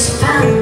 is found.